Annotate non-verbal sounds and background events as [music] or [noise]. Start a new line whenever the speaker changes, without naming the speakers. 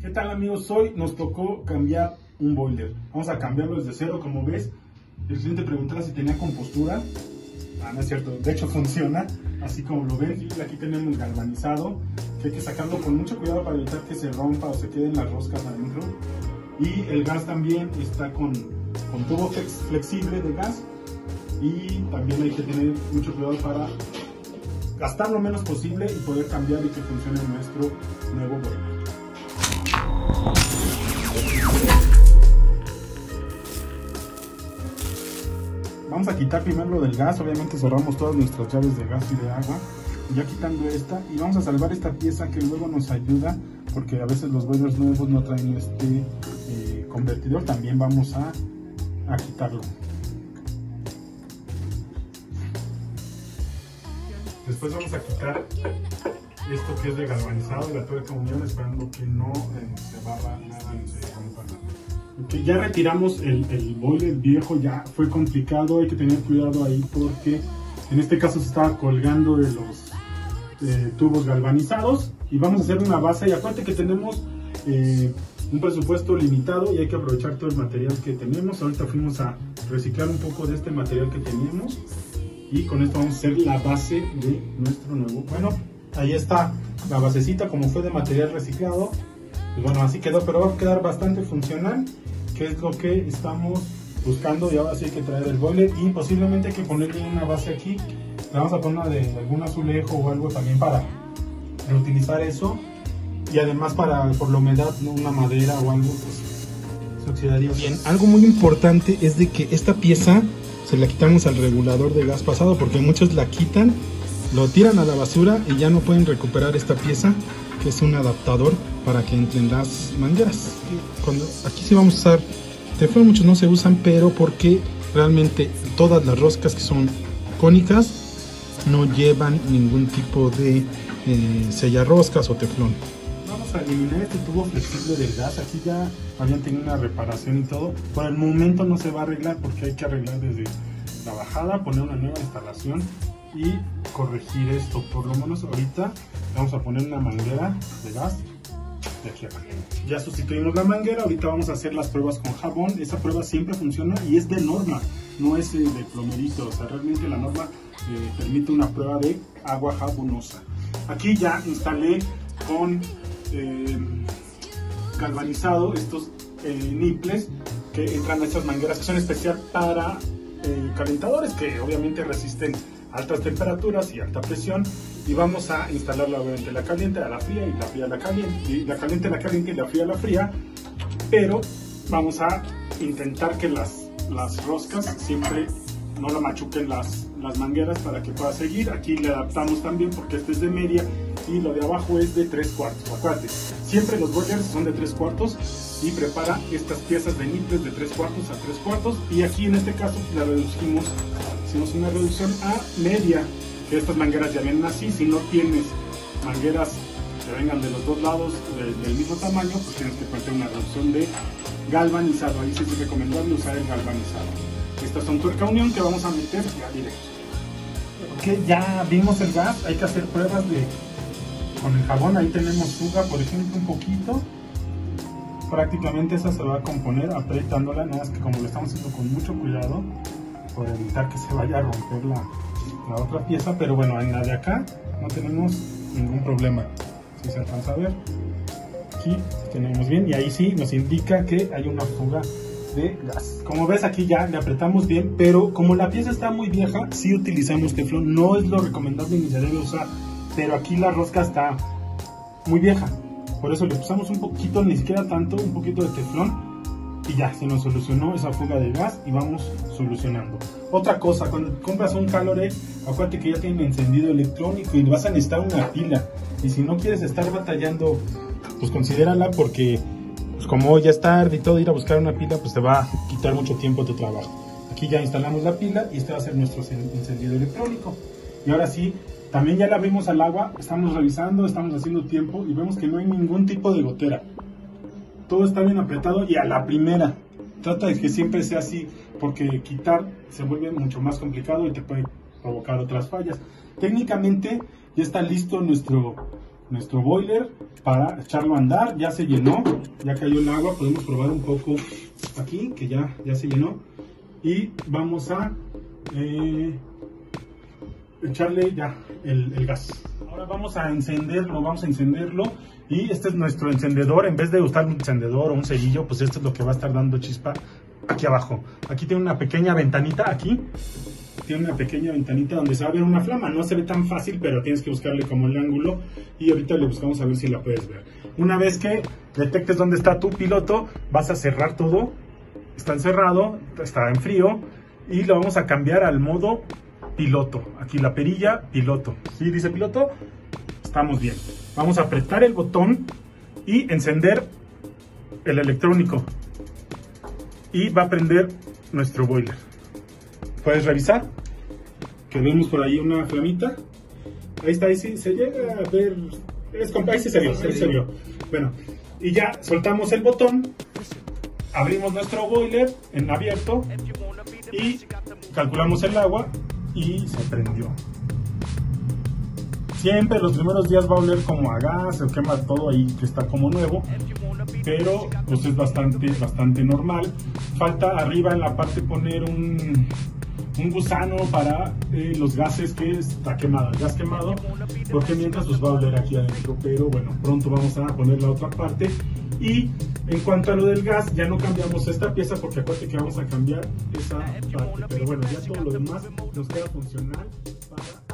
¿Qué tal amigos? Hoy nos tocó cambiar un boiler. Vamos a cambiarlo desde cero, como ves. El cliente preguntaba si tenía compostura. Ah, no es cierto, de hecho [laughs] funciona, así como lo ven. Aquí tenemos galvanizado, que hay que sacarlo con mucho cuidado para evitar que se rompa o se queden las roscas adentro. Y el gas también está con, con tubo flexible de gas. Y también hay que tener mucho cuidado para gastar lo menos posible y poder cambiar y que funcione nuestro nuevo boiler. Vamos a quitar primero lo del gas, obviamente cerramos todas nuestras llaves de gas y de agua. Ya quitando esta y vamos a salvar esta pieza que luego nos ayuda porque a veces los boilers nuevos no traen este eh, convertidor, también vamos a, a quitarlo. Después vamos a quitar esto que es de galvanizado de la tuerca unión esperando que no eh, se barra nada se. Okay, ya retiramos el, el boiler viejo, ya fue complicado, hay que tener cuidado ahí porque en este caso se estaba colgando de los eh, tubos galvanizados y vamos a hacer una base y acuérdate que tenemos eh, un presupuesto limitado y hay que aprovechar todo el material que tenemos. Ahorita fuimos a reciclar un poco de este material que teníamos y con esto vamos a hacer la base de nuestro nuevo. Bueno, ahí está la basecita como fue de material reciclado. Pues bueno, así quedó, pero va a quedar bastante funcional que es lo que estamos buscando y ahora sí hay que traer el boiler y posiblemente hay que ponerle una base aquí. Le vamos a poner de algún azulejo o algo también para reutilizar eso. Y además para por la humedad una madera o algo pues se oxidaría bien. Algo muy importante es de que esta pieza se la quitamos al regulador de gas pasado porque muchos la quitan lo tiran a la basura y ya no pueden recuperar esta pieza que es un adaptador para que entren las mangueras. Aquí sí vamos a usar teflón, muchos no se usan, pero porque realmente todas las roscas que son cónicas no llevan ningún tipo de eh, sellarroscas o teflón. Vamos a eliminar este tubo flexible del gas, aquí ya habían tenido una reparación y todo. Por el momento no se va a arreglar porque hay que arreglar desde la bajada, poner una nueva instalación y corregir esto. Por lo menos ahorita vamos a poner una manguera de gas de aquí abajo. Ya sustituimos la manguera, ahorita vamos a hacer las pruebas con jabón. Esa prueba siempre funciona y es de norma, no es de plomerito. O sea, realmente la norma eh, permite una prueba de agua jabonosa. Aquí ya instalé con eh, galvanizado estos eh, niples que entran a estas mangueras que son especial para calentadores que obviamente resisten altas temperaturas y alta presión y vamos a instalarla obviamente la caliente a la fría y la fría a la caliente y la caliente a la caliente y la fría a la fría pero vamos a intentar que las, las roscas siempre no la machuquen las, las mangueras para que pueda seguir. Aquí le adaptamos también porque este es de media y lo de abajo es de 3 cuartos acuérdate siempre los boilers son de 3 cuartos y prepara estas piezas de nipples de 3 cuartos a 3 cuartos y aquí en este caso la reducimos hicimos una reducción a media, que estas mangueras ya vienen así, si no tienes mangueras que vengan de los dos lados del mismo tamaño, pues tienes que poner una reducción de galvanizado, ahí sí es recomendable usar el galvanizado. Estas son tuerca unión que vamos a meter ya directo. Ok, ya vimos el gas, hay que hacer pruebas de con el jabón, ahí tenemos fuga por ejemplo un poquito, prácticamente esa se va a componer apretándola, nada más que como lo estamos haciendo con mucho cuidado, por evitar que se vaya a romper la, la, otra pieza pero bueno en la de acá no tenemos ningún problema. Si se alcanza a ver aquí tenemos bien y ahí sí nos indica que hay una fuga de gas. Como ves aquí ya le apretamos bien pero como la pieza está muy vieja sí utilizamos teflón. No es lo recomendable ni se debe usar pero aquí la rosca está muy vieja por eso le usamos un poquito ni siquiera tanto un poquito de teflón y ya se nos solucionó esa fuga de gas y vamos solucionando. Otra cosa, cuando compras un Calorex, acuérdate que ya tiene encendido electrónico y vas a necesitar una pila. Y si no quieres estar batallando, pues considérala porque pues como ya es tarde y todo, ir a buscar una pila, pues te va a quitar mucho tiempo tu trabajo. Aquí ya instalamos la pila y este va a ser nuestro encendido electrónico. Y ahora sí, también ya la abrimos al agua, estamos revisando, estamos haciendo tiempo y vemos que no hay ningún tipo de gotera todo está bien apretado y a la primera. Trata de que siempre sea así, porque quitar se vuelve mucho más complicado y te puede provocar otras fallas. Técnicamente ya está listo nuestro nuestro boiler para echarlo a andar. Ya se llenó, ya cayó el agua. Podemos probar un poco aquí, que ya, ya se llenó. Y vamos a eh, echarle ya el, gas. Ahora vamos a encenderlo, vamos a encenderlo. Y este es nuestro encendedor. En vez de usar un encendedor o un cerillo, pues esto es lo que va a estar dando chispa aquí abajo. Aquí tiene una pequeña ventanita, aquí. Tiene una pequeña ventanita donde se va a ver una flama. No se ve tan fácil, pero tienes que buscarle como el ángulo. Y ahorita le buscamos a ver si la puedes ver. Una vez que detectes dónde está tu piloto, vas a cerrar todo. Está encerrado, está en frío. Y lo vamos a cambiar al modo piloto. Aquí la perilla, piloto. ¿Sí dice piloto? Estamos bien. Vamos a apretar el botón y encender el electrónico. Y va a prender nuestro boiler. Puedes revisar que vemos por ahí una flamita. Ahí está, ahí sí se llega a ver. Es, ahí sí se vio, ahí se. Bueno, y ya soltamos el botón, abrimos nuestro boiler en abierto y calculamos el agua y se prendió. Siempre los primeros días va a oler como a gas, se quema todo ahí que está como nuevo, pero pues es bastante, bastante normal. Falta arriba en la parte poner un, un gusano para eh, los gases que está quemado, el gas quemado, porque mientras pues va a oler aquí adentro, pero bueno, pronto vamos a poner la otra parte. Y en cuanto a lo del gas, ya no cambiamos esta pieza porque acuérdate que vamos a cambiar esa parte, pero bueno, ya todo lo demás nos queda funcional para...